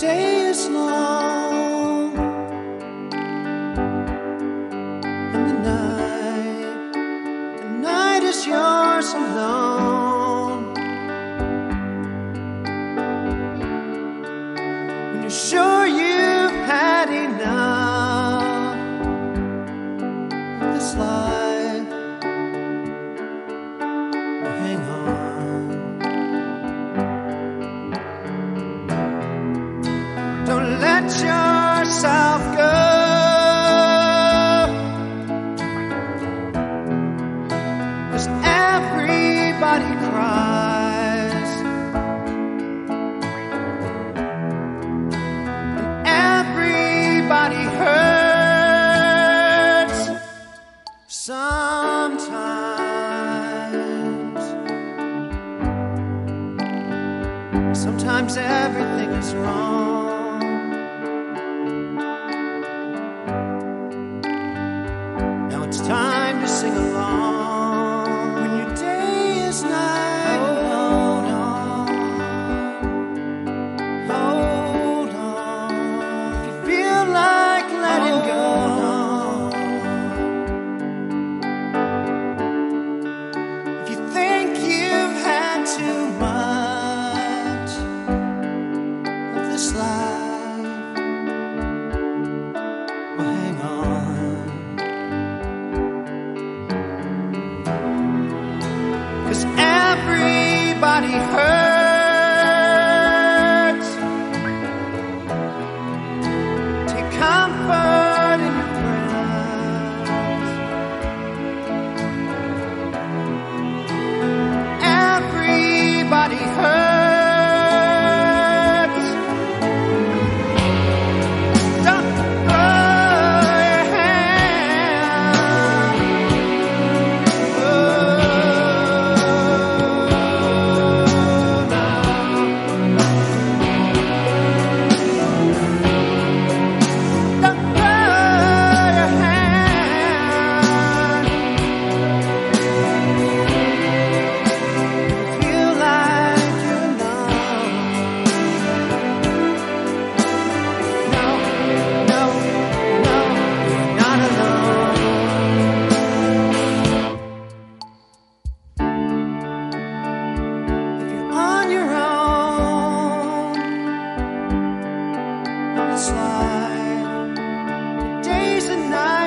day is long and the night, the night is yours alone. When you're sure you've had enough of this life, well, hang on. Let yourself go. Cause everybody cries. And everybody hurts sometimes. Sometimes everything is wrong. Now it's time. body. Take comfort.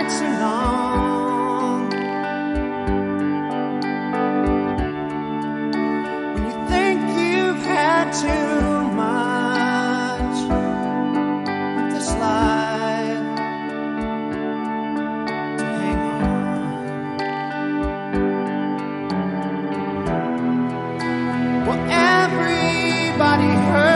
much along. When you think you've had too much this life to hang on. Well, everybody hurts.